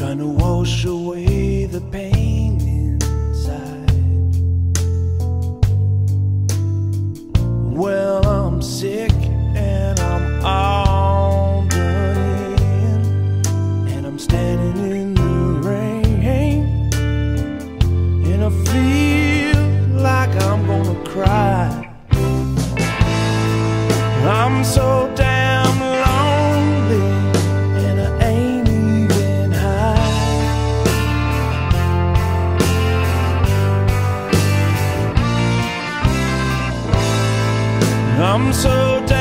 trying to wash away the pain. I'm so damn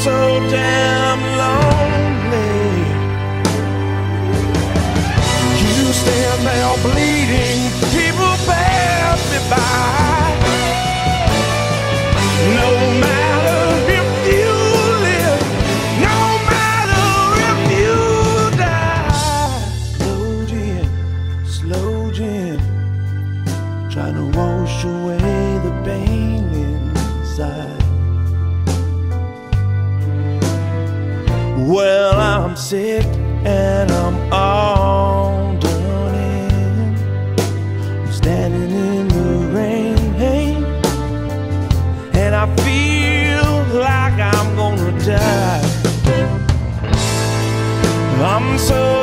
so damn lonely. You stand there bleeding, people pass me by. Well, I'm sick and I'm all done in. I'm standing in the rain, and I feel like I'm gonna die. I'm so